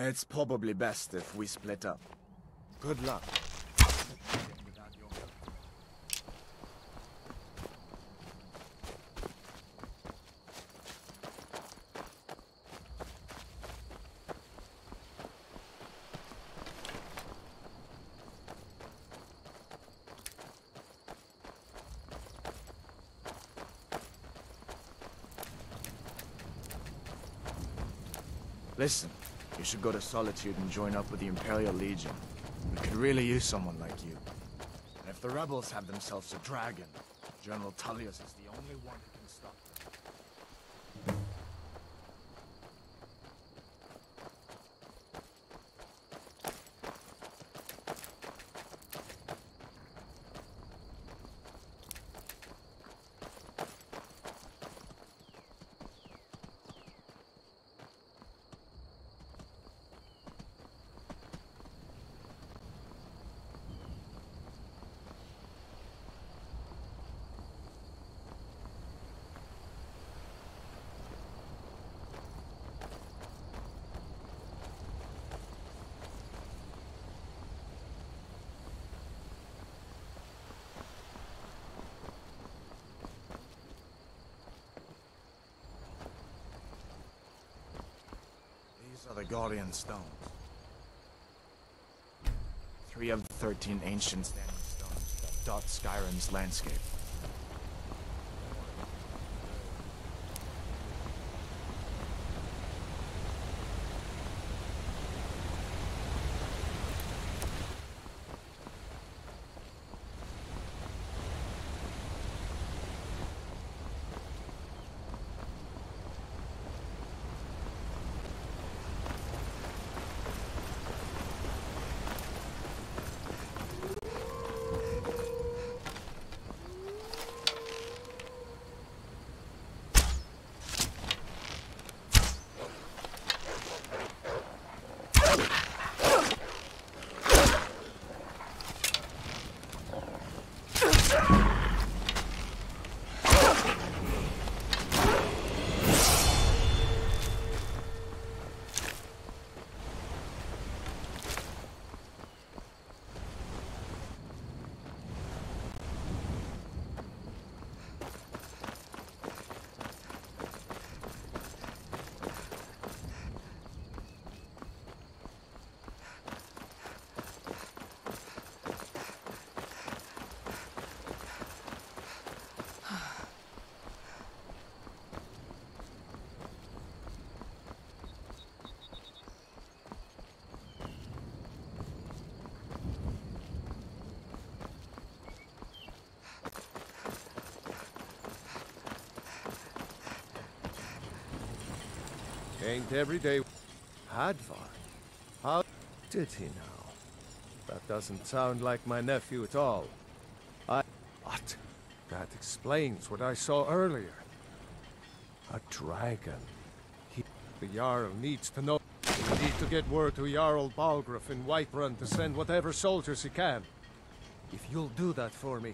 It's probably best if we split up. Good luck. Listen, should go to Solitude and join up with the Imperial Legion. We could really use someone like you. And if the rebels have themselves a dragon, General Tullius is the only one who can stop Guardian Stones. Three of the thirteen ancient standing stones that dot Skyrim's landscape. Ain't every day. Hadvar? How did he now? That doesn't sound like my nephew at all. I. What? That explains what I saw earlier. A dragon. He. The Jarl needs to know. We need to get word to Jarl Balgruuf in Whiterun to send whatever soldiers he can. If you'll do that for me,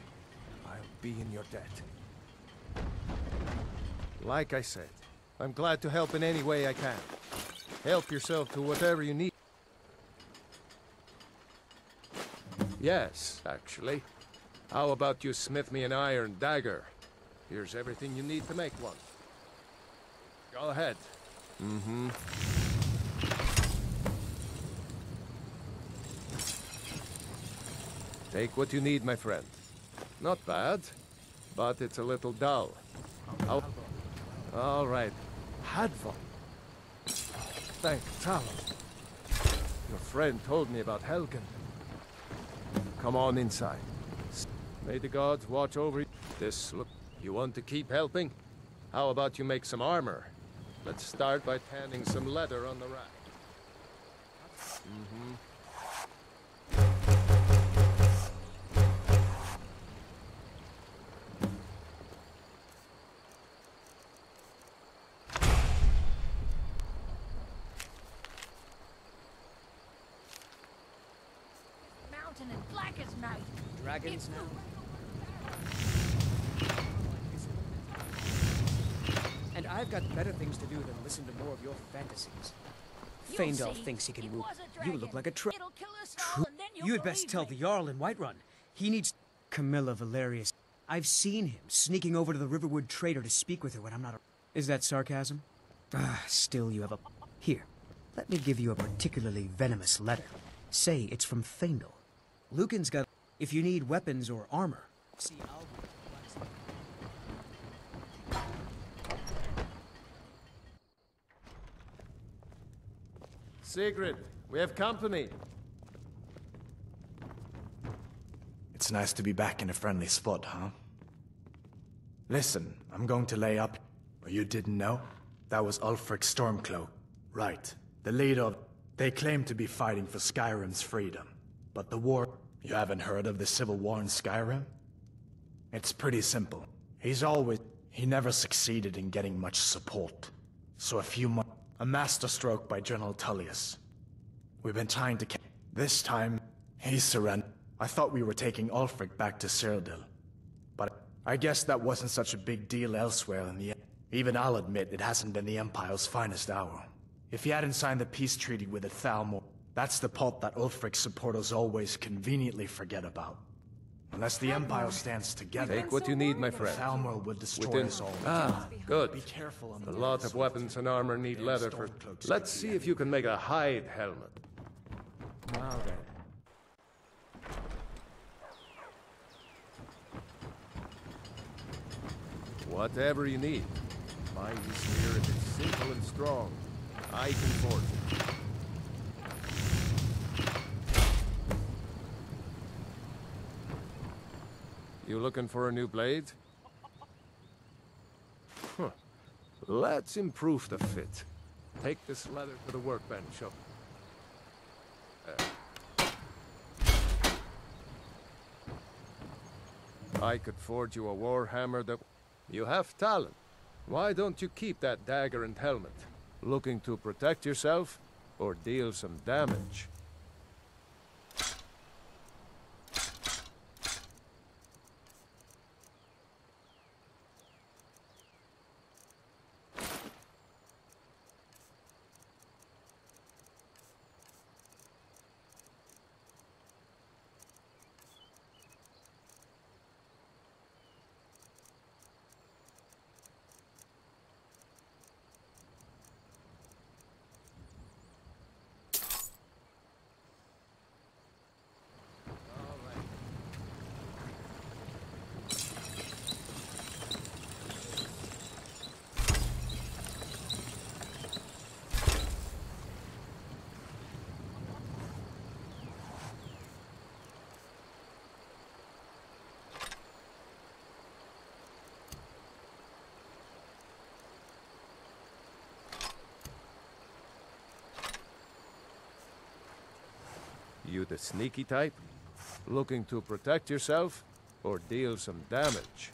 I'll be in your debt. Like I said, I'm glad to help in any way I can. Help yourself to whatever you need. Yes, actually. How about you smith me an iron dagger? Here's everything you need to make one. Go ahead. Mm-hmm. Take what you need, my friend. Not bad, but it's a little dull. How all right. Hadvar. Thank Talos. Your friend told me about Helgen. Come on inside. May the gods watch over you. This look. You want to keep helping? How about you make some armor? Let's start by tanning some leather on the rack. Dragons now? And I've got better things to do than listen to more of your fantasies. See. thinks he can move. You look like a tra- It'll kill us all, and then you'll had best tell me. the Jarl in Whiterun. He needs Camilla Valerius. I've seen him sneaking over to the Riverwood Trader to speak with her when I'm not. A- Is that sarcasm? Ah, still you have a. Here, let me give you a particularly venomous letter. Say it's from Faendal. Lucan's got. If you need weapons or armor. See, I'll. Sigrid, we have company. It's nice to be back in a friendly spot, huh? Listen, I'm going to lay up. Or you didn't know? That was Ulfric Stormcloak. Right. The leader of... They claim to be fighting for Skyrim's freedom. But the war... You haven't heard of the civil war in Skyrim? It's pretty simple. He's always... He never succeeded in getting much support. So a few months... A masterstroke by General Tullius. We've been trying to... This time, he surrendered. I thought we were taking Ulfric back to Cyrodiil. But I guess that wasn't such a big deal elsewhere in the. Even I'll admit it hasn't been the Empire's finest hour. If he hadn't signed the peace treaty with the Thalmor, that's the pulp that Ulfric's supporters always conveniently forget about. Unless the Empire stands together, Take what you need, my friend. Thalmor will destroy Within... us all. Ah, good. Be careful on A the lot of weapons and armor need leather for... Stormcloaks Let's see if you can make a hide helmet. Now then. Whatever you need. My spirit is simple and strong. I can forge it. You looking for a new blade? Huh. Let's improve the fit. Take this leather to the workbench. Up. Uh. I could forge you a war hammer that... You have talent. Why don't you keep that dagger and helmet? Looking to protect yourself or deal some damage? You the sneaky type? Looking to protect yourself or deal some damage?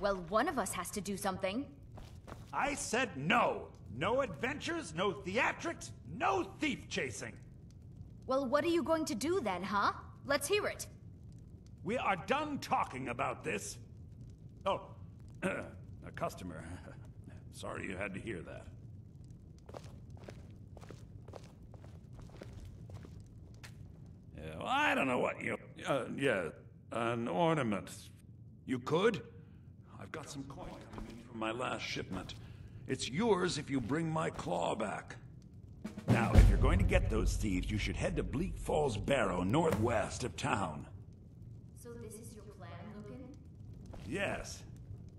Well, one of us has to do something. I said no. No adventures, no theatrics, no thief chasing. Well, what are you going to do then, huh? Let's hear it. We are done talking about this. Oh, a customer. Sorry you had to hear that. Yeah, well, I don't know what you. Uh, yeah, an ornament. You could? I've got some coin coming in from my last shipment. It's yours if you bring my claw back. Now, if you're going to get those thieves, you should head to Bleak Falls Barrow, northwest of town. So this is your plan, Lucan? Yes.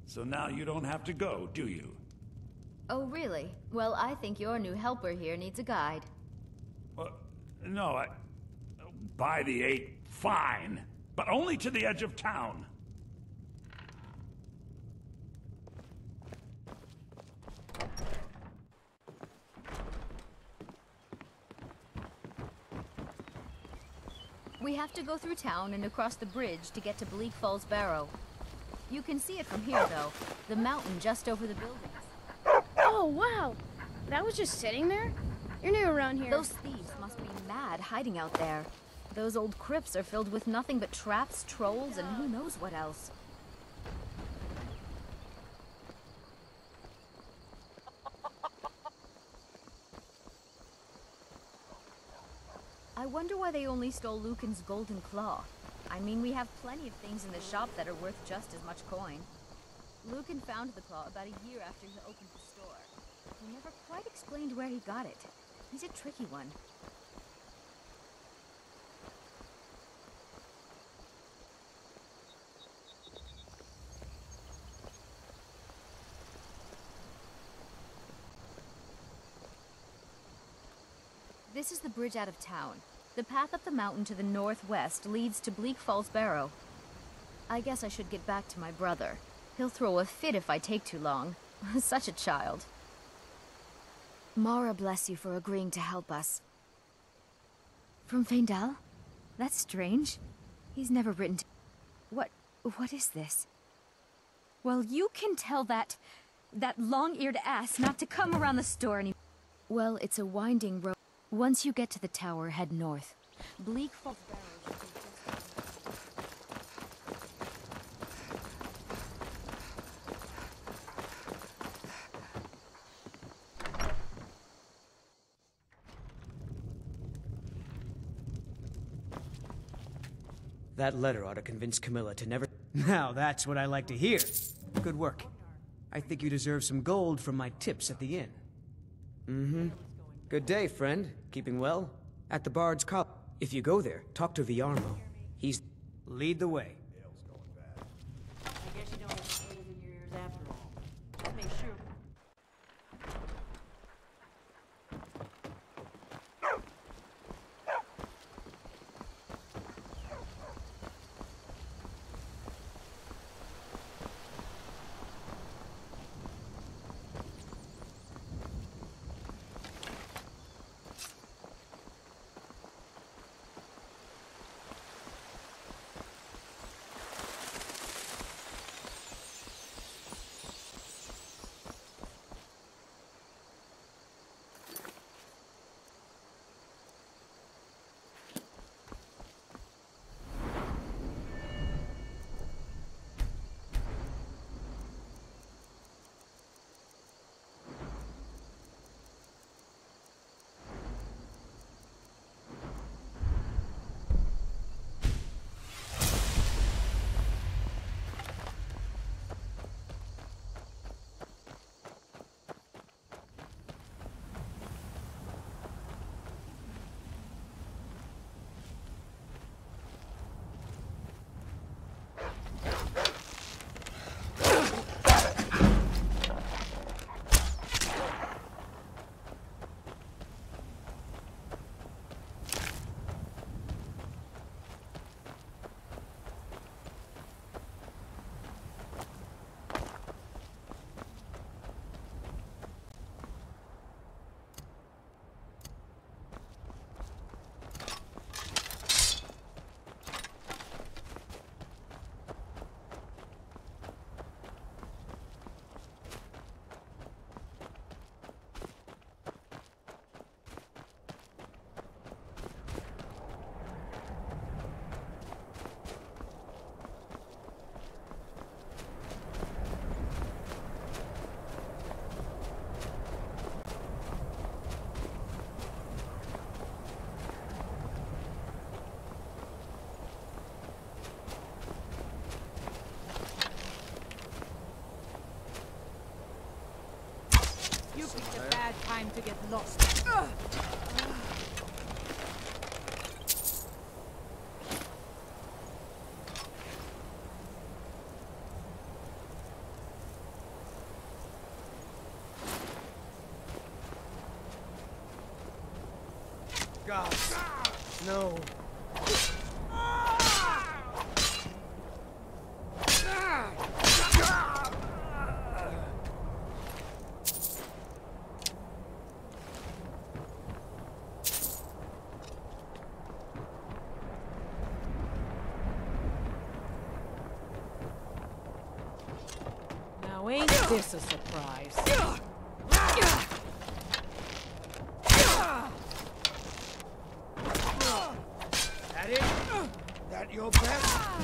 So now you don't have to go, do you? Oh, really? Well, I think your new helper here needs a guide. Well, no, I. By the eight, fine. But only to the edge of town. We have to go through town and across the bridge to get to Bleak Falls Barrow. You can see it from here, though. The mountain just over the buildings. Oh, wow! That was just sitting there? You're new around here. Those thieves must be mad hiding out there. Those old crypts are filled with nothing but traps, trolls, and who knows what else. Wonder why they only stole Lucan's golden claw. I mean, we have plenty of things in the shop that are worth just as much coin. Lucan found the claw about a year after he opened the store. He never quite explained where he got it. He's a tricky one. This is the bridge out of town. The path up the mountain to the northwest leads to Bleak Falls Barrow. I guess I should get back to my brother. He'll throw a fit if I take too long. Such a child. Mara bless you for agreeing to help us. From Faendal? That's strange. He's never written to... What... what is this? Well, you can tell that... that long-eared ass not to come around the store any... Well, it's a winding road. Once you get to the tower, head north. Bleak Falls. That letter ought to convince Camilla to never. Now that's what I like to hear. Good work. I think you deserve some gold from my tips at the inn. Mm hmm. Good day, friend. Keeping well? At the Bard's College. If you go there, talk to Viarmo. He's. Lead the way. You picked a bad time to get lost. God. No. Now ain't this a surprise? at your best.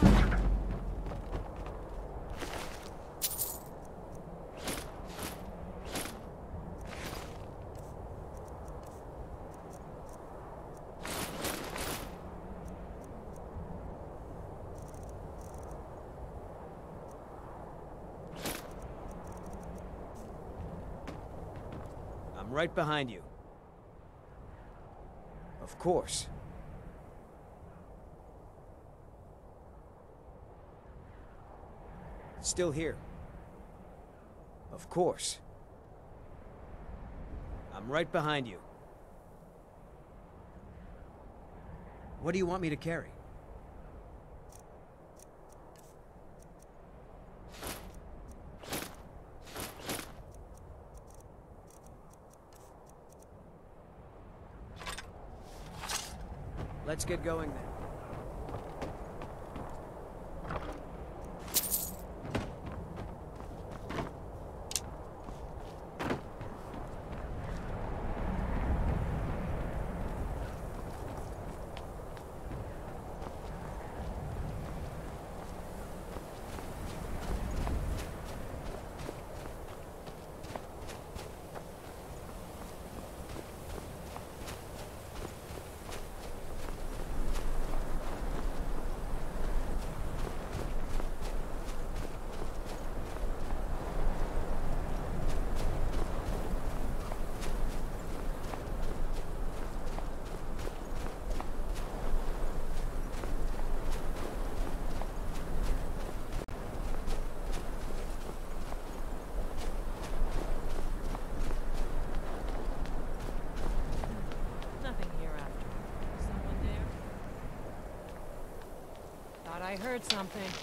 I'm right behind you. Of course. Still here. Of course. I'm right behind you. What do you want me to carry? Let's get going then. Nothing here after. Someone there? Thought I heard something.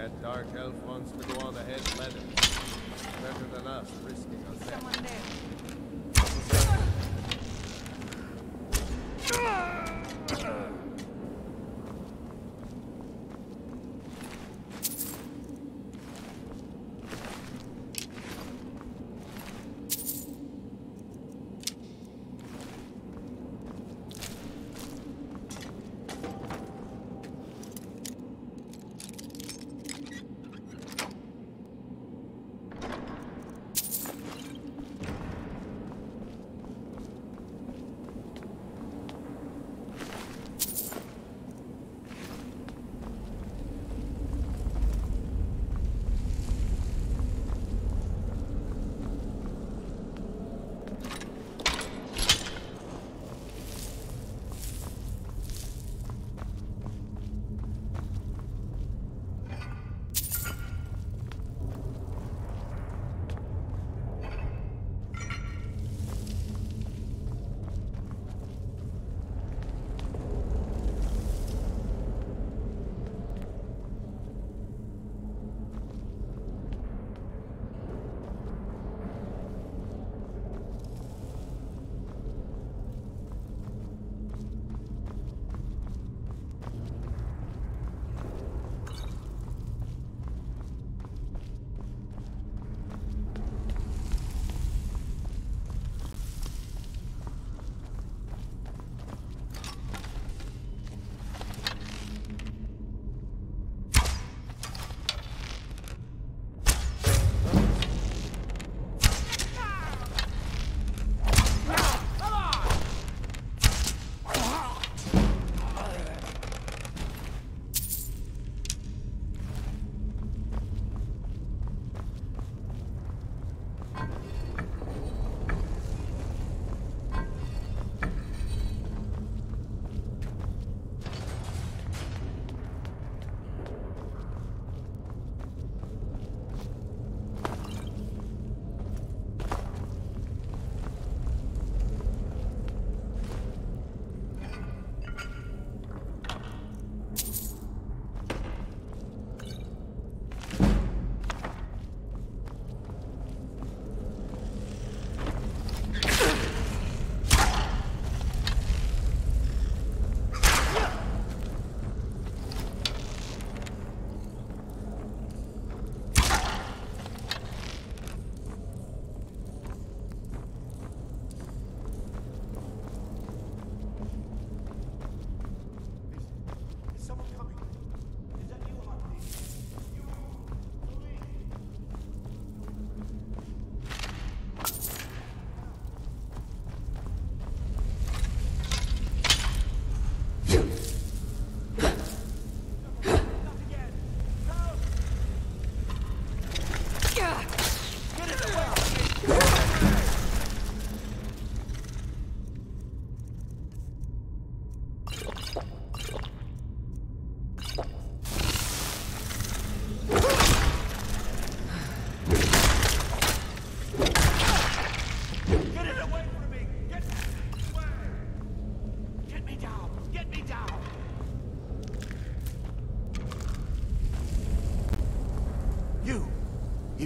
That dark elf wants to go on ahead, let him. Better than us, risking our. Someone there.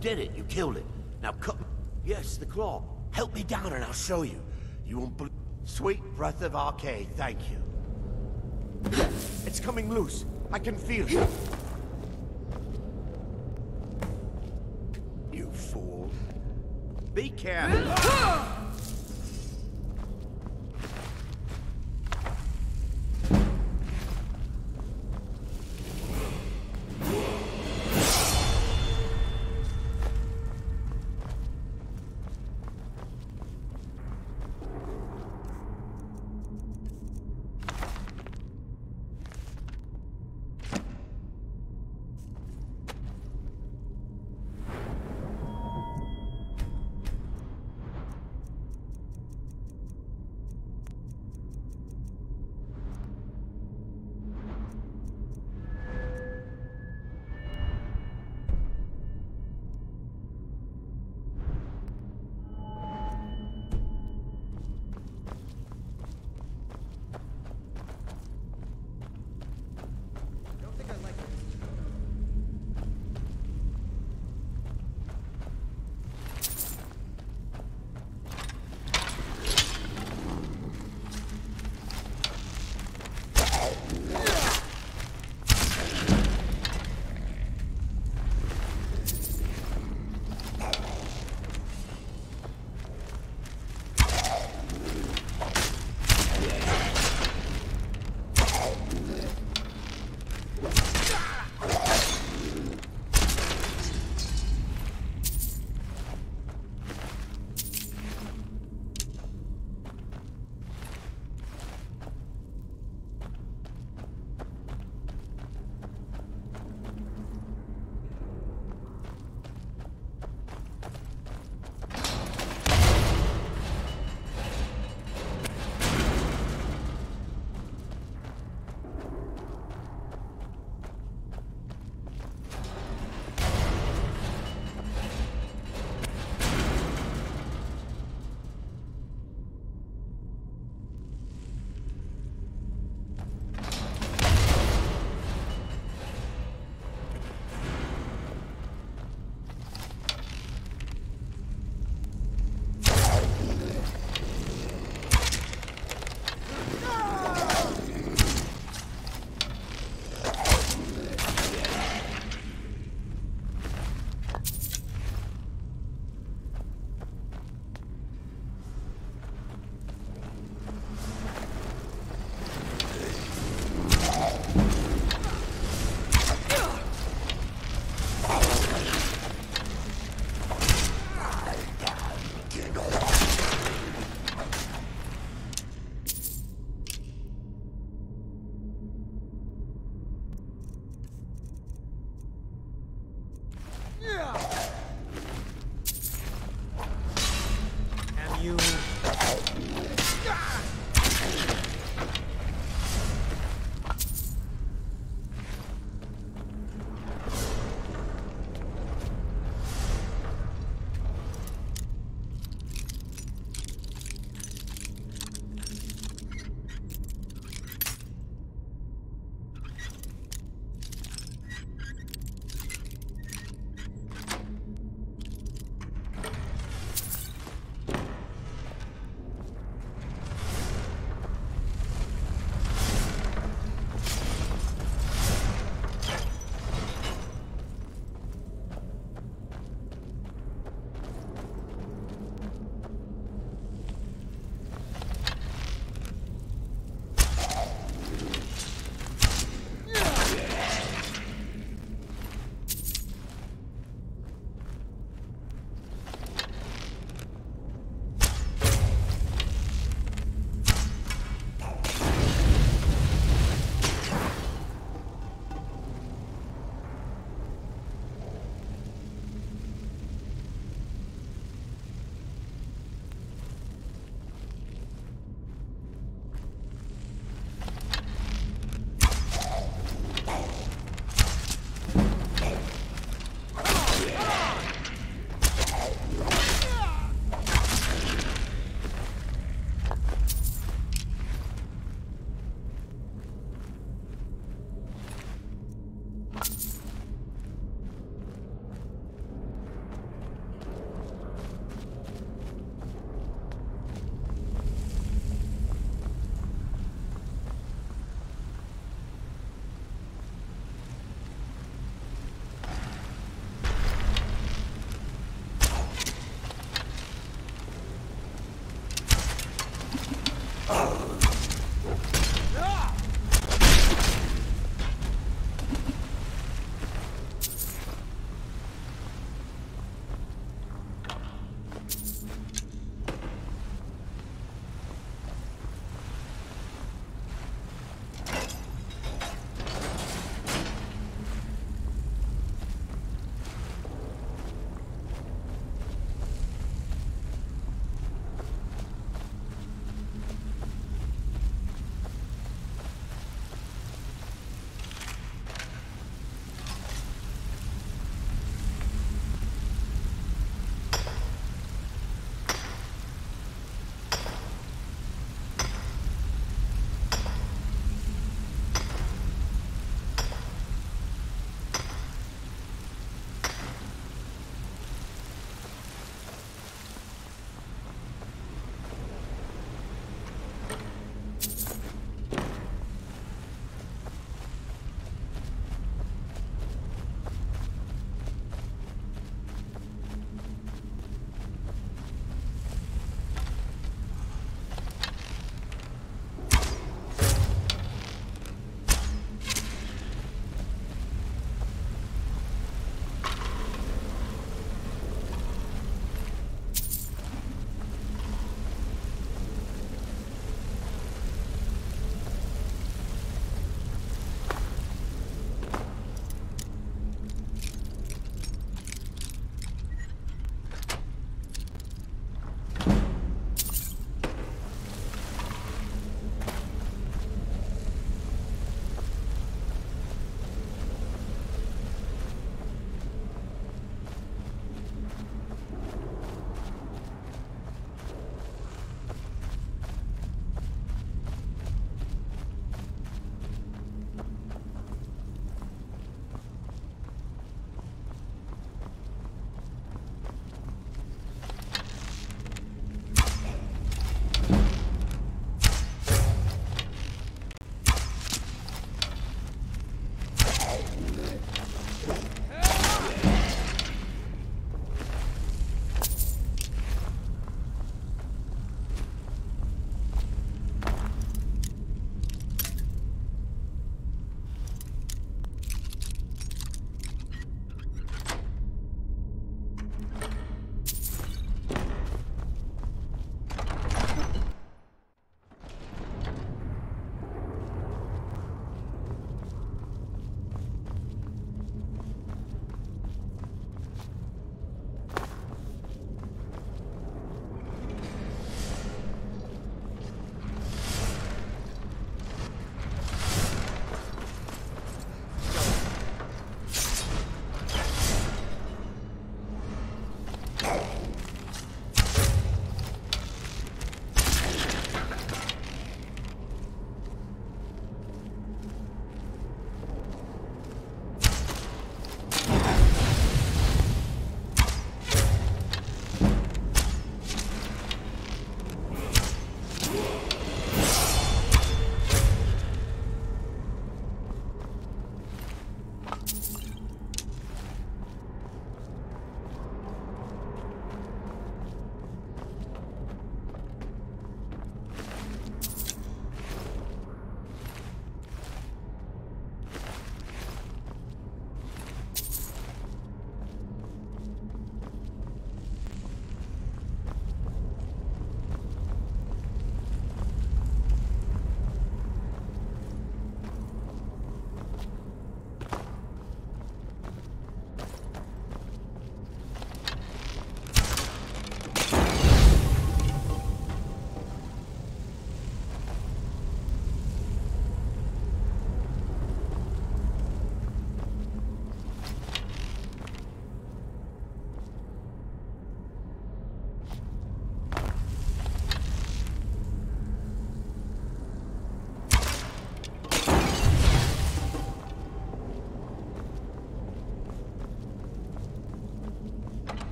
Did it. You killed it. Now cut... Yes, the claw. Help me down and I'll show you. You won't bel Sweet breath of Arkay, thank you. It's coming loose. I can feel it. You fool. Be careful.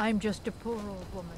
I'm just a poor old woman.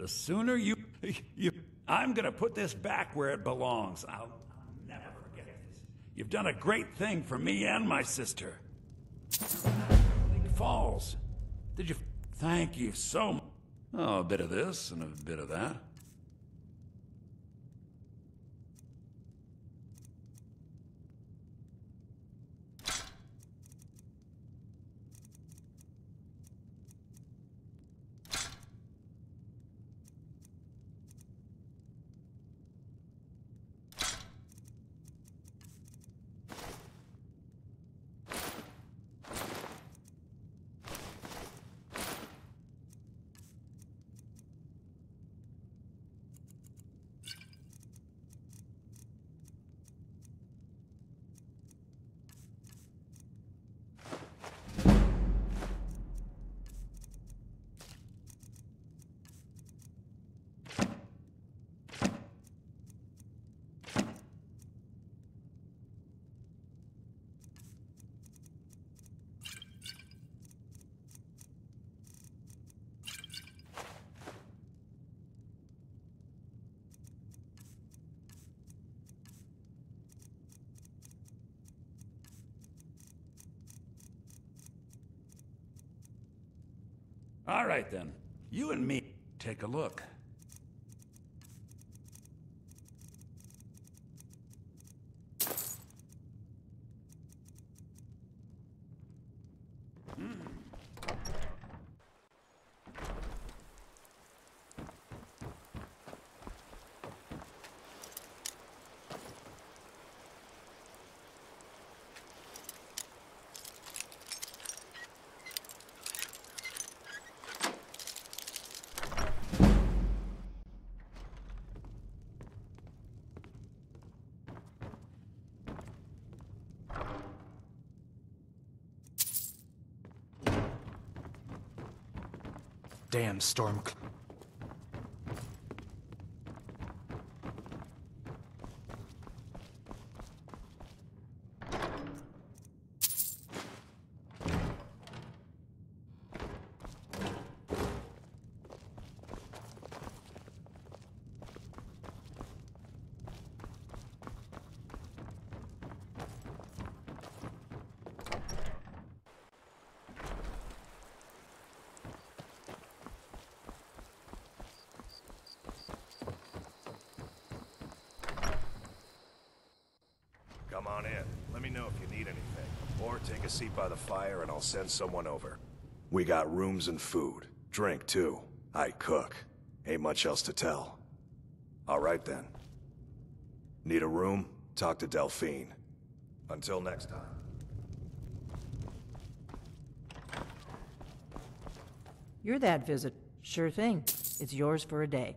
The sooner you. you I'm gonna put this back where it belongs. I'll, I'll never forget this. You've done a great thing for me and my sister. Falls. Did you. Thank you so much. Oh, a bit of this and a bit of that. All right then. You and me take a look. Damn storm. Come on in. Let me know if you need anything. Or take a seat by the fire and I'll send someone over. We got rooms and food. Drink, too. I cook. Ain't much else to tell. Alright then. Need a room? Talk to Delphine. Until next time. You're that visit. Sure thing. It's yours for a day.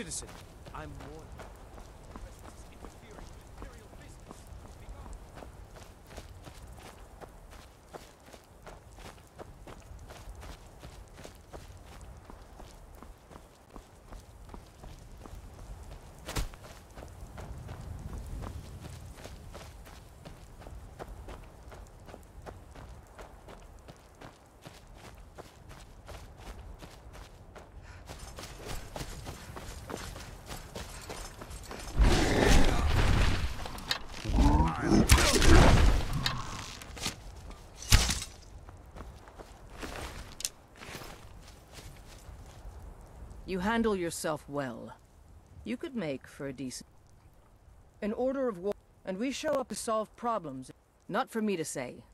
Citizen. I'm warning. You handle yourself well. You could make for a decent... An order of war, and we show up to solve problems. Not for me to say.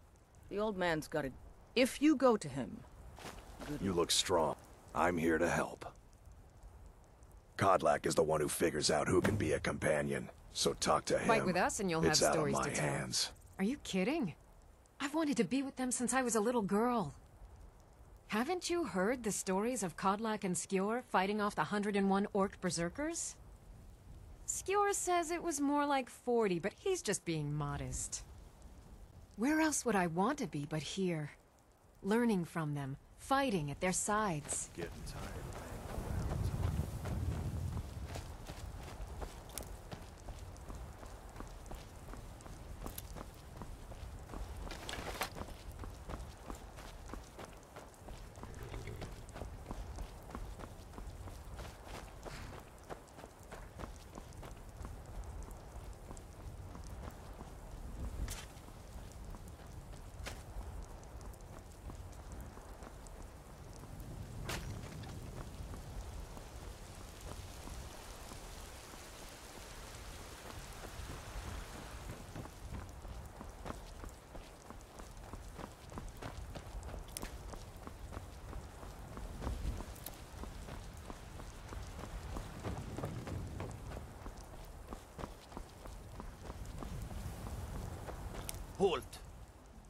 The old man's got it. If you go to him... Good You look strong. I'm here to help. Kodlak is the one who figures out who can be a companion, so talk to him. Fight with us and you'll have it's out of stories my to tell. hands. Are you kidding? I've wanted to be with them since I was a little girl. Haven't you heard the stories of Kodlak and Skjor fighting off the 101 Orc Berserkers? Skjor says it was more like 40, but he's just being modest. Where else would I want to be but here? Learning from them, fighting at their sides. Getting tired.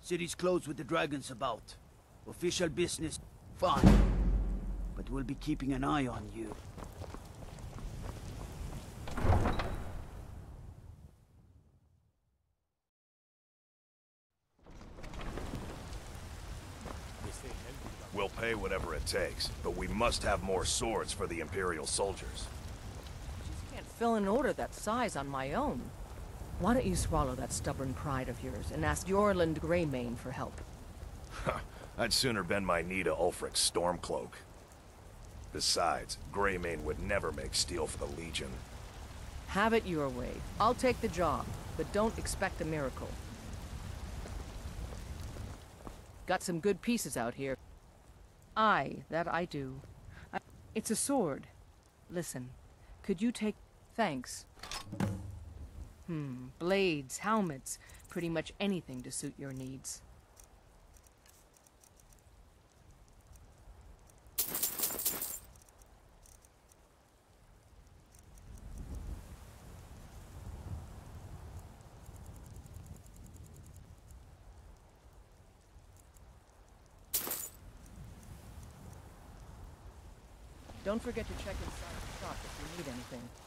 City's closed with the dragons about. Official business, fine. But we'll be keeping an eye on you. We'll pay whatever it takes, but we must have more swords for the Imperial soldiers. I just Can't fill an order that size on my own. Why don't you swallow that stubborn pride of yours and ask Eorlund Greymane for help? I'd sooner bend my knee to Ulfric's Stormcloak. Besides, Greymane would never make steel for the Legion. Have it your way. I'll take the job, but don't expect a miracle. Got some good pieces out here. Aye, that I do. I- it's a sword. Listen, could you take... Thanks. Hmm, blades, helmets, pretty much anything to suit your needs. Don't forget to check inside the shop if you need anything.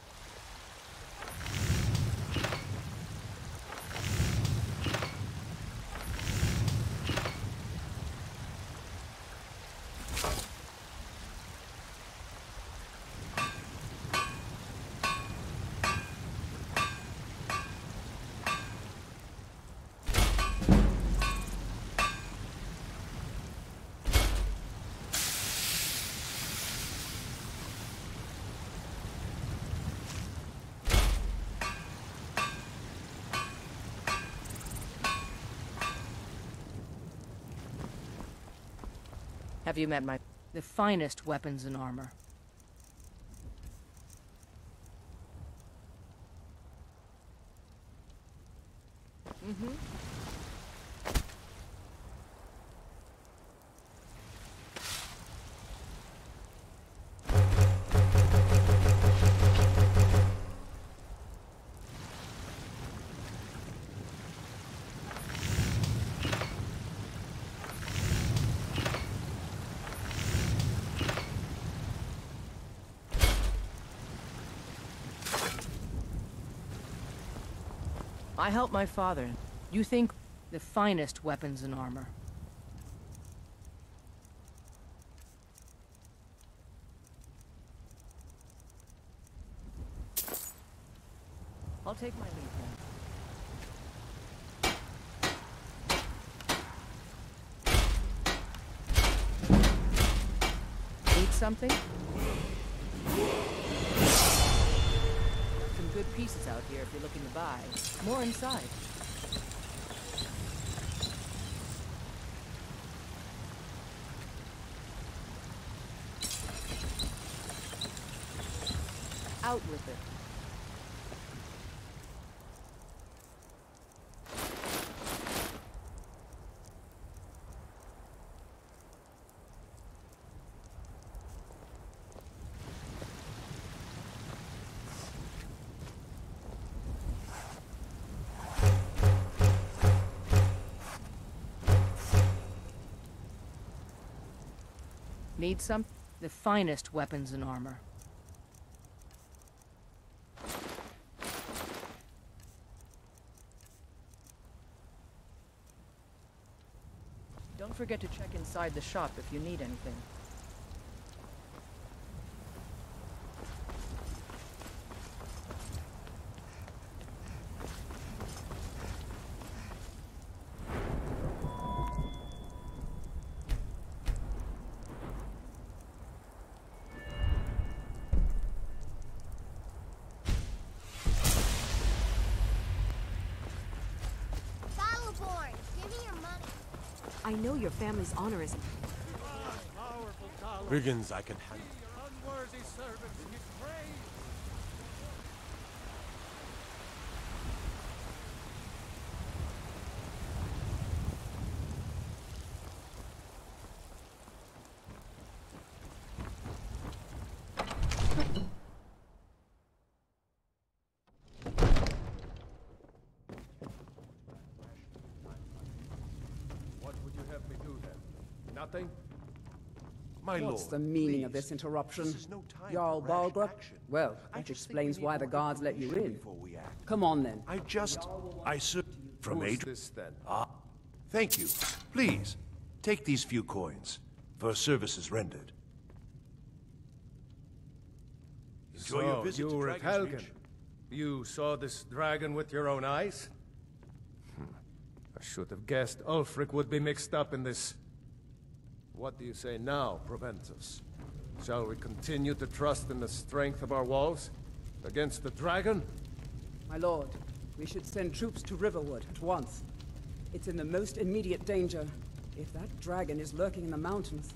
Have you met my... the finest weapons and armor? I helped my father. You think the finest weapons and armor. I'll take my leave. Need something? Pieces out here if you're looking to buy. More inside. Out with it. Need some? The finest weapons and armor. Don't forget to check inside the shop if you need anything. I know your family's honor is... Riggins, I can handle. What would you have me do then? Nothing? My What's lord, the meaning of this interruption? This is no time Jarl for rash Balgruuf? action. Well, I that explains why the guards let you in. we act. Come on then. I just... I sur... From Who's Adrianne... this then? Ah, thank you. Please, take these few coins for services rendered. Enjoy your so, visit you to were at Helgen. Reach. You saw this dragon with your own eyes? Hmm. I should have guessed Ulfric would be mixed up in this. What do you say now, Proventus? Shall we continue to trust in the strength of our walls? Against the dragon? My lord, we should send troops to Riverwood at once. It's in the most immediate danger. If that dragon is lurking in the mountains,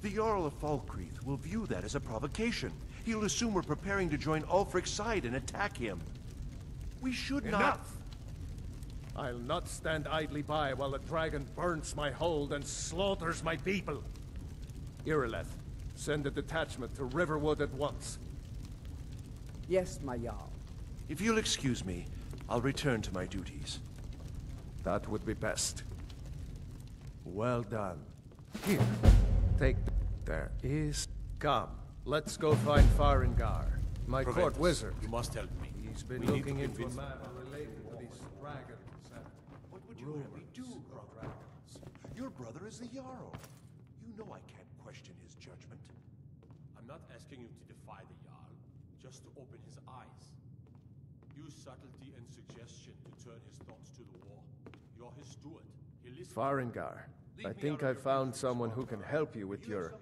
The Jarl of Falkreath will view that as a provocation. He'll assume we're preparing to join Ulfric's side and attack him. We should not... Enough! I'll not stand idly by while the dragon burns my hold and slaughters my people. Irileth, send a detachment to Riverwood at once. yes, my Jarl. If you'll excuse me, I'll return to my duties. That would be best. Well done. Here, take... There is... Come, let's go find Farengar, my court wizard. You must help me. He's been We looking into a convince- matter related to these dragons and What would you do, brother? Your brother is the Jarl. You know I can't question his judgment. I'm not asking you to defy the Jarl, just to open his eyes. Use subtlety and suggestion to turn his thoughts to the war. You're his steward. He listens. Farengar, I think I found someone who can help you with your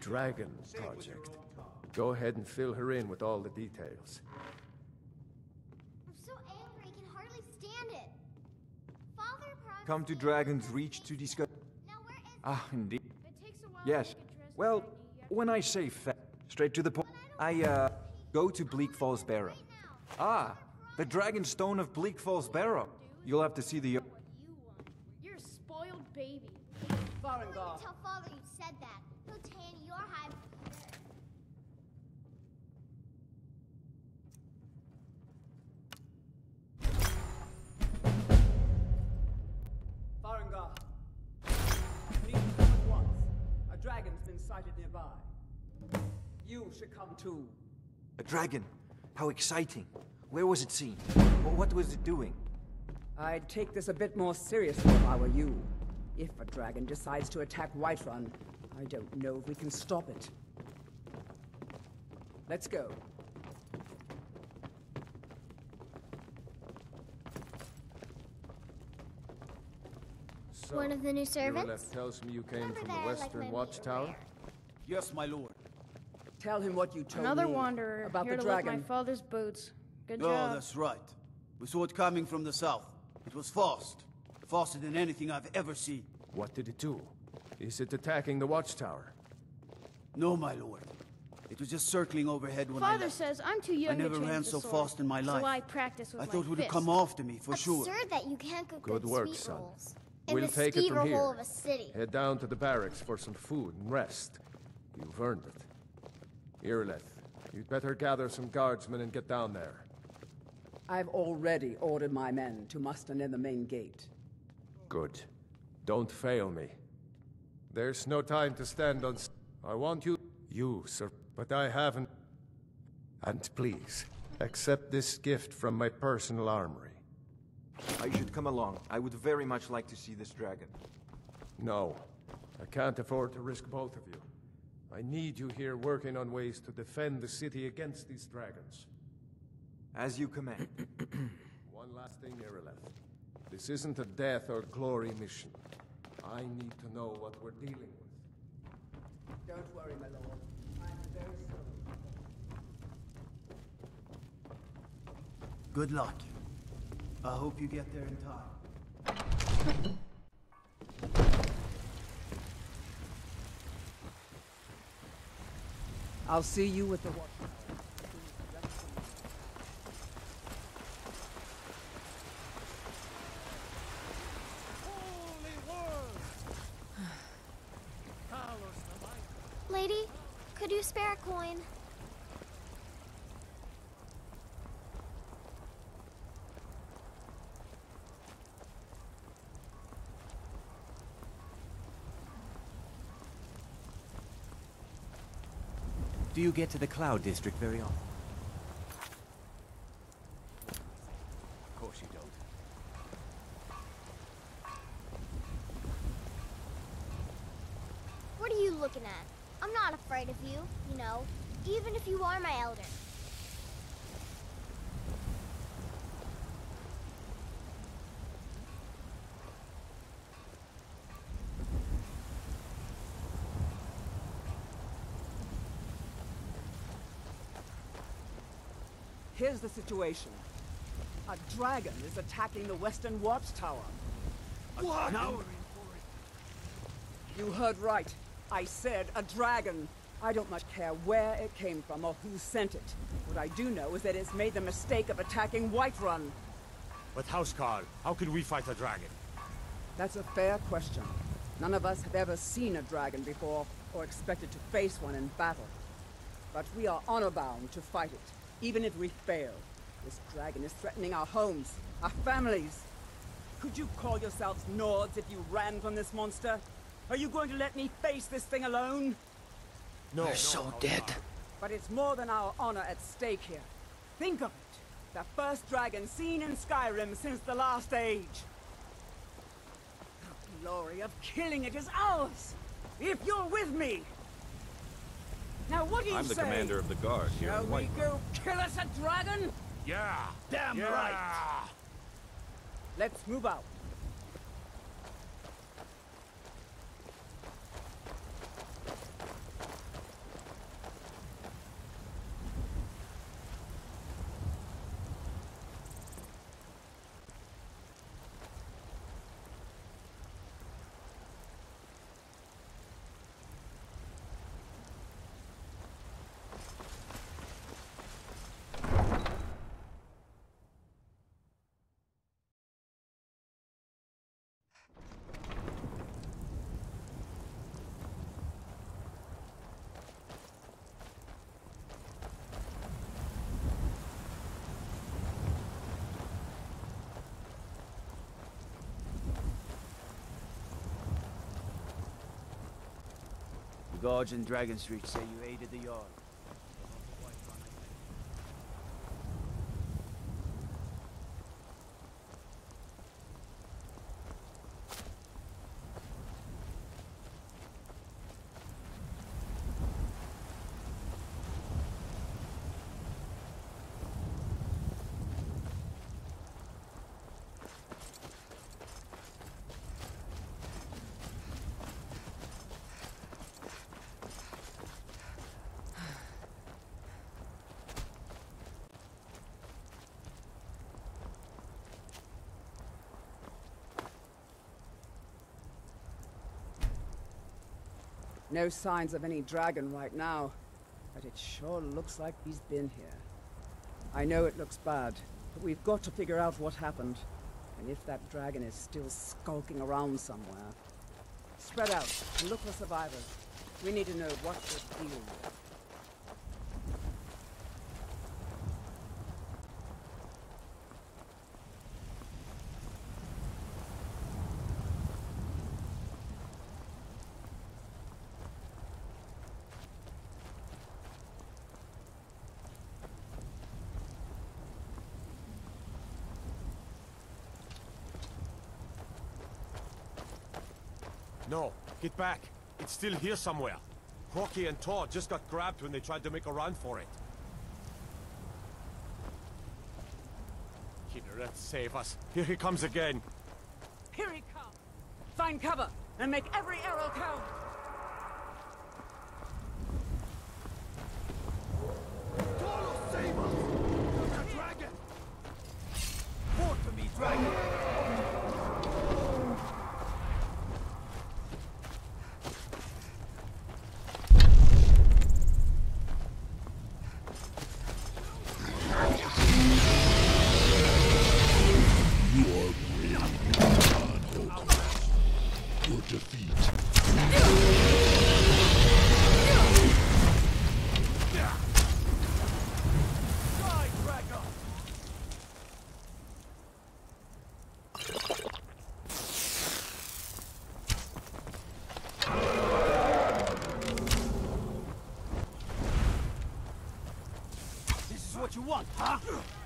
dragon project. Go ahead and fill her in with all the details. I'm so angry I can hardly stand it. Father promised Come to Dragon's Reach to discuss. Now where is Ah, indeed. It takes a while Yes. Well, when I say fa- straight to the point, I uh go to Bleak Falls Barrow. Ah, the Dragon Stone of Bleak Falls Barrow. You'll have to see the. You're a spoiled baby. Farengar. Tell father you said that. Nearby. You should come too. A dragon. How exciting. Where was it seen? Wh- What was it doing? I'd take this a bit more seriously if I were you. If a dragon decides to attack Whiterun, I don't know if we can stop it. Let's go. So, One of the new servants? Irileth tells me you came Remember from the I like Western my Watchtower? Rare. Yes, my lord. Tell him what you told Another me wanderer about here the to lick dragon. my father's boots. Good oh, job. Oh, that's right. We saw it coming from the south. It was fast. Faster than anything I've ever seen. What did it do? Is it attacking the Watchtower? No, my lord. It was just circling overhead when I Father says I'm too young I never to ran the so sword, fast in my life. So I practice with I thought it would have fist. come after me, for sure. Absurd that you can't cook Good good, work, sweet son. rolls. We'll take it from here. of a city. Head down to the barracks for some food and rest. You've earned it. Irileth, you'd better gather some guardsmen and get down there. I've already ordered my men to muster near the main gate. Good. Don't fail me. There's no time to stand on. I want you. You, sir. But I haven't. And please, accept this gift from my personal armory. I should come along. I would very much like to see this dragon. No. I can't afford to risk both of you. I need you here working on ways to defend the city against these dragons. As you command. One last thing, Irileth. This isn't a death or glory mission. I need to know what we're dealing with. Don't worry, my lord. I'm very sorry. Good luck. I hope you get there in time. I'll see you with the watch. Lady, could you spare a coin? Do you get to the Cloud District very often? Of course you don't. What are you looking at? I'm not afraid of you, you know, even if you are my elder. Here's the situation. A dragon is attacking the Western Watchtower. What? Now You heard right. I said a dragon. I don't much care where it came from or who sent it. What I do know is that it's made the mistake of attacking Whiterun. But Housecarl, how can we fight a dragon? That's a fair question. None of us have ever seen a dragon before, or expected to face one in battle. But we are honor-bound to fight it, even if we fail. This dragon is threatening our homes, our families. Could you call yourselves Nords if you ran from this monster? Are you going to let me face this thing alone? No. We're so dead. But it's more than our honor at stake here. Think of it. The first dragon seen in Skyrim since the last age. The glory of killing it is ours! If you're with me! Now what do you I'm the commander of the guard here Shall in we White. go kill us a dragon? Yeah! Damn Yeah. right! Let's move out. Guards in Dragon Street say you aided the Jarl. No signs of any dragon right now, but it sure looks like he's been here. I know it looks bad, but we've got to figure out what happened. And if that dragon is still skulking around somewhere. Spread out and look for survivors. We need to know what we're with. No, get back. It's still here somewhere. Hroki and Tor just got grabbed when they tried to make a run for it. Kynareth, save us. Here he comes again. Here he comes! Find cover and make every arrow count! This is what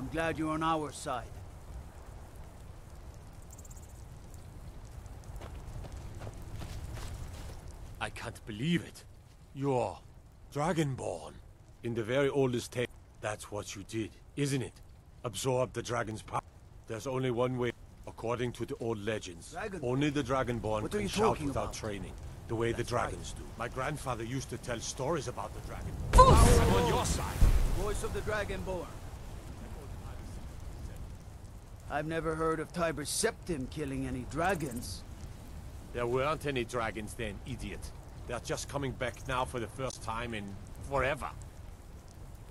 I'm glad you're on our side. I can't believe it. You're Dragonborn. In the very oldest tale, that's what you did, isn't it? Absorb the dragon's power. There's only one way, according to the old legends. Dragon- Only the Dragonborn What can shout without about? training, the way the That's right. dragons do. My grandfather used to tell stories about the dragon. I'm on your side. Voice of the Dragonborn. I've never heard of Tiber Septim killing any dragons. There weren't any dragons then, idiot. They're just coming back now for the first time in forever.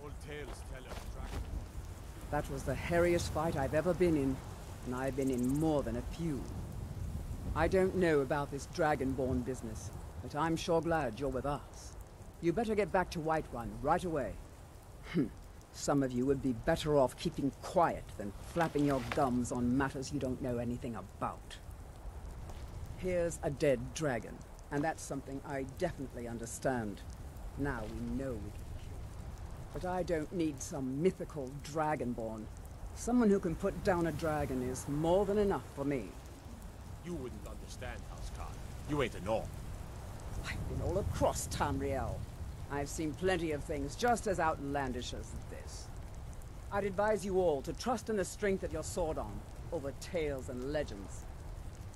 Old tales tell of dragons. That was the hairiest fight I've ever been in, and I've been in more than a few. I don't know about this Dragonborn business, but I'm sure glad you're with us. You better get back to White Whiterun right away. Hmm. Some of you would be better off keeping quiet than flapping your gums on matters you don't know anything about. Here's a dead dragon, and that's something I definitely understand. Now we know we can but I don't need some mythical dragonborn. Someone who can put down a dragon is more than enough for me. You wouldn't understand, Housecarl. You ain't a Nord. I've been all across Tamriel. I've seen plenty of things just as outlandish as. I'd advise you all to trust in the strength of your sword arm over tales and legends.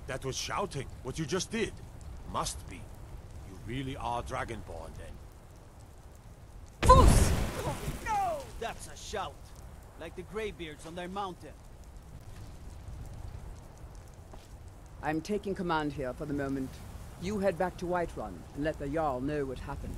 That was shouting, what you just did. Must be. You really are Dragonborn, then. Fus! Oh, no! That's a shout. Like the Greybeards on their mountain. I'm taking command here for the moment. You head back to Whiterun and let the Jarl know what happened.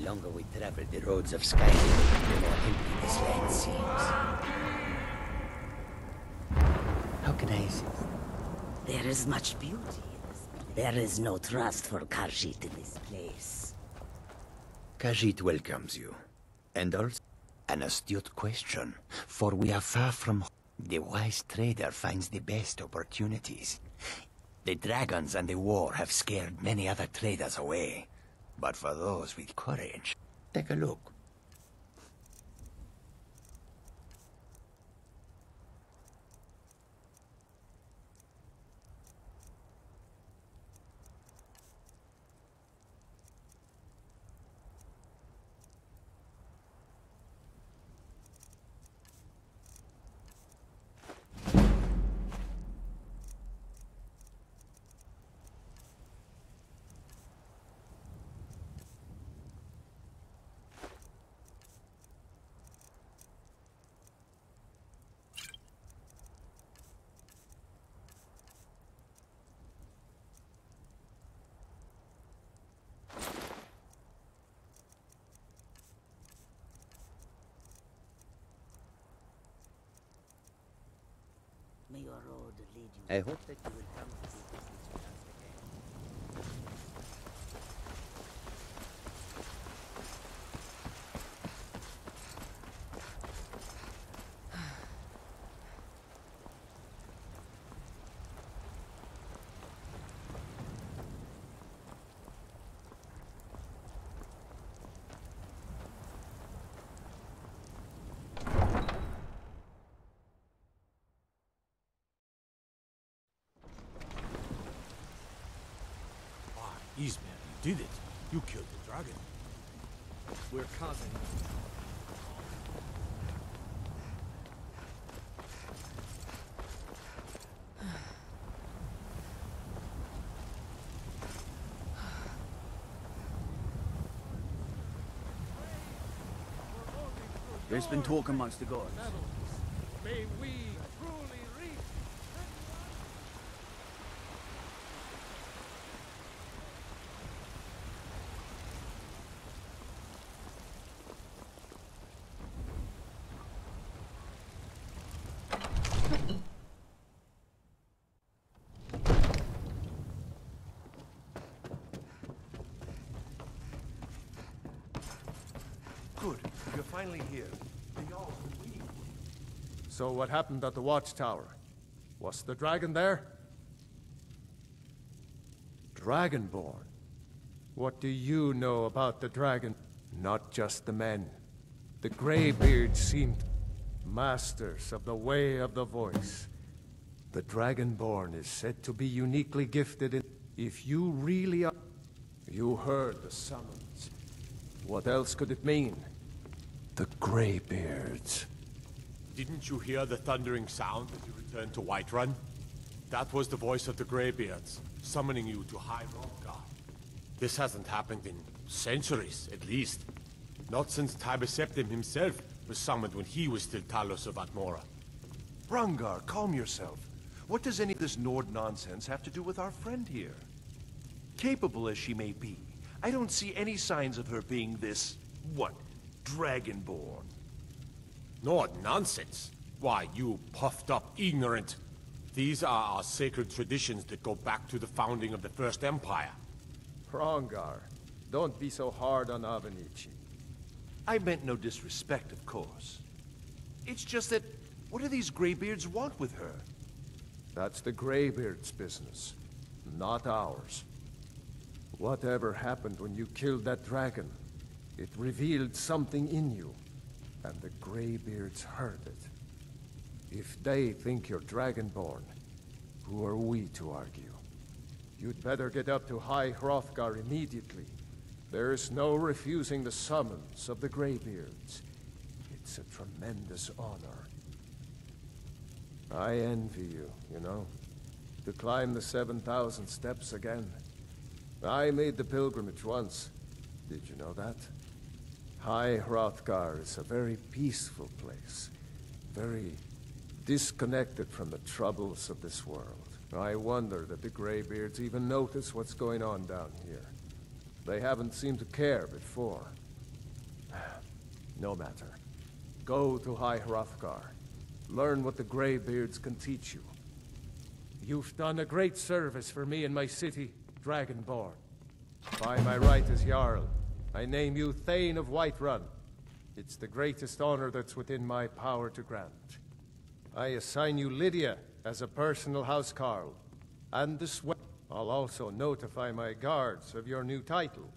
The longer we travel the roads of Skyrim, the more empty this land seems. How can I assist? There is much beauty in this. There is no trust for Khajiit in this place. Khajiit welcomes you. And also, an astute question, for we are far from home. The wise trader finds the best opportunities. The dragons and the war have scared many other traders away. But for those with courage, take a look. I hope that you will come to see this once again. Ismail, you did it. You killed the dragon. We're causing. There's been talk amongst the gods. May we truly reach Good. You're finally here. The Jarl's been waiting for you. So what happened at the watchtower? Was the dragon there? Dragonborn. What do you know about the dragon? Not just the men. The Greybeards seemed masters of the way of the voice. The Dragonborn is said to be uniquely gifted in... If you really are... You heard the summons. What else could it mean? The Greybeards. Didn't you hear the thundering sound as you returned to Whiterun? That was the voice of the Greybeards, summoning you to High Hrothgar. This hasn't happened in centuries, at least. Not since Tiber Septim himself was summoned when he was still Talos of Atmora. Hrongar, calm yourself. What does any of this Nord nonsense have to do with our friend here? Capable as she may be, I don't see any signs of her being this, what, Dragonborn. Nord nonsense. Why, you puffed up ignorant. These are our sacred traditions that go back to the founding of the First Empire. Hrongar, don't be so hard on Avenicci. I meant no disrespect, of course. It's just that, what do these Greybeards want with her? That's the Greybeards' business, not ours. Whatever happened when you killed that dragon, it revealed something in you, and the Greybeards heard it. If they think you're Dragonborn, who are we to argue? You'd better get up to High Hrothgar immediately. There's no refusing the summons of the Greybeards. It's a tremendous honor. I envy you, you know. To climb the 7,000 steps again. I made the pilgrimage once. Did you know that? High Hrothgar is a very peaceful place. Very disconnected from the troubles of this world. I wonder that the Greybeards even notice what's going on down here. They haven't seemed to care before. No matter. Go to High Hrothgar. Learn what the Greybeards can teach you. You've done a great service for me and my city, Dragonborn. By my right as Jarl, I name you Thane of Whiterun. It's the greatest honor that's within my power to grant. I assign you Lydia as a personal housecarl. And this way, I'll also notify my guards of your new title.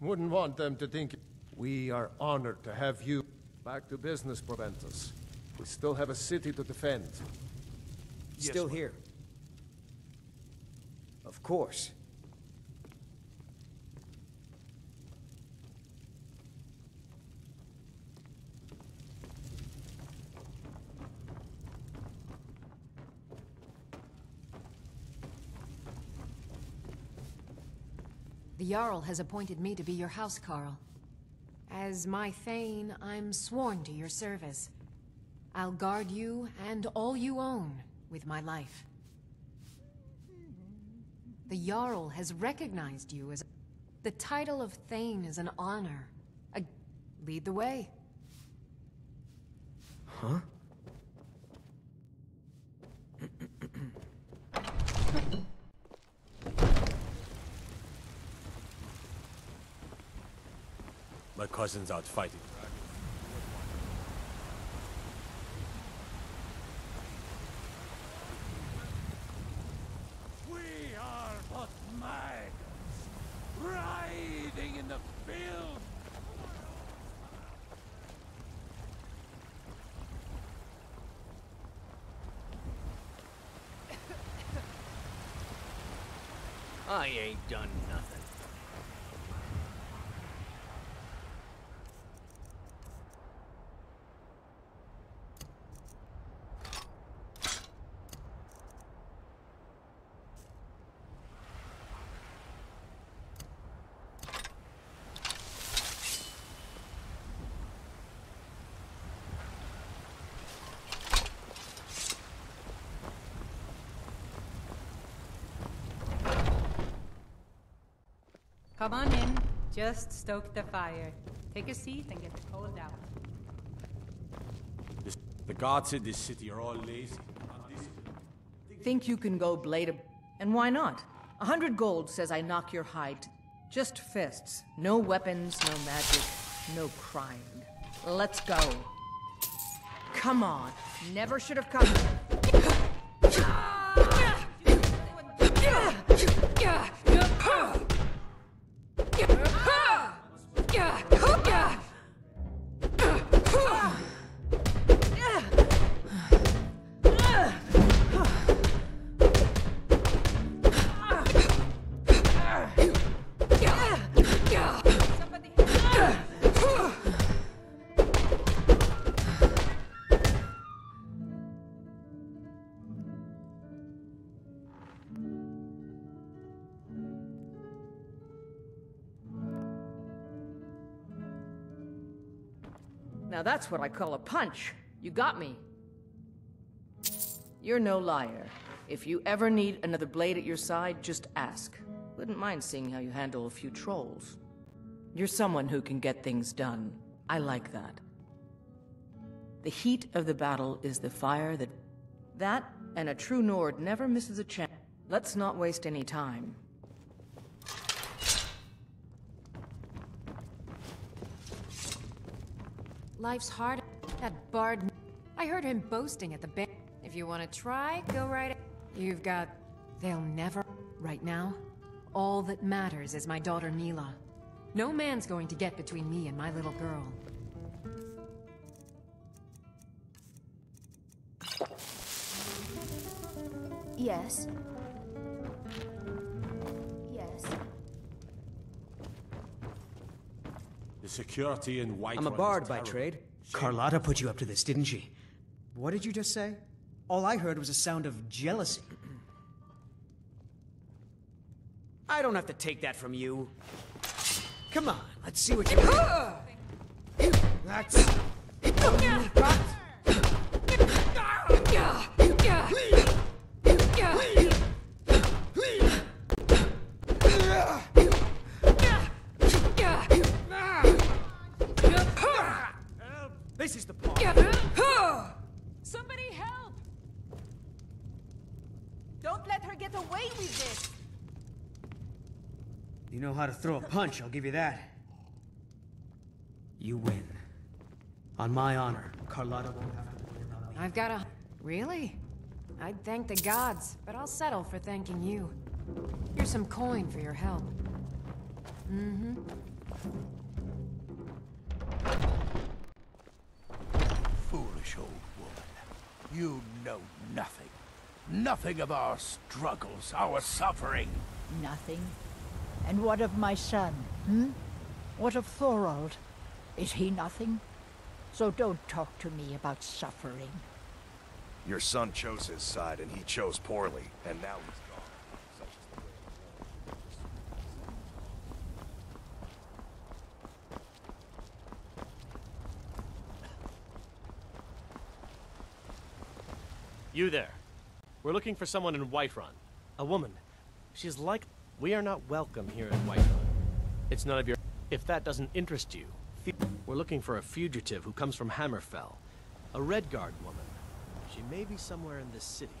Wouldn't want them to think we are honored to have you. Back to business, Proventus. We still have a city to defend. Still here. Of course. The Jarl has appointed me to be your house, Carl. As my Thane, I'm sworn to your service. I'll guard you and all you own with my life. The Jarl has recognized you as... The title of Thane is an honor. A... Lead the way. Huh? Cousin's out fighting. We are but maggots, writhing in the field. I ain't done nothing. Come on in. Just stoke the fire. Take a seat and get the cold out. This, the guards in this city are all lazy. Think you can go blade a... And why not? A hundred gold says I knock your hide. Just fists. No weapons, no magic, no crime. Let's go. Come on. Never should have come. Now that's what I call a punch. You got me. You're no liar. If you ever need another blade at your side, just ask. Wouldn't mind seeing how you handle a few trolls. You're someone who can get things done. I like that. The heat of the battle is the fire that... That, and a true Nord never misses a chance. Let's not waste any time. Life's hard. That bard. I heard him boasting at the bar. If you want to try, go right. You've got. They'll never. Right now, all that matters is my daughter Mila. No man's going to get between me and my little girl. Yes. Security in White I'm a bard by trade. Carlotta put you up to this, didn't she? What did you just say? All I heard was a sound of jealousy. I don't have to take that from you. Come on, let's see what you That's all you've got. Throw a punch, I'll give you that. You win. On my honor, Carlotta won't have to worry about me. I've got a. Really? I'd thank the gods, but I'll settle for thanking you. Here's some coin for your help. Mm-hmm. Foolish old woman. You know nothing. Nothing of our struggles, our suffering. Nothing. And what of my son, hmm? What of Thorald? Is he nothing? So don't talk to me about suffering. Your son chose his side, and he chose poorly, and now he's gone. Such is the way of war. You there. We're looking for someone in Whiterun. A woman. She's like... We are not welcome here in Whiterun. It's none of your... If that doesn't interest you, we're looking for a fugitive who comes from Hammerfell. A Redguard woman. She may be somewhere in this city.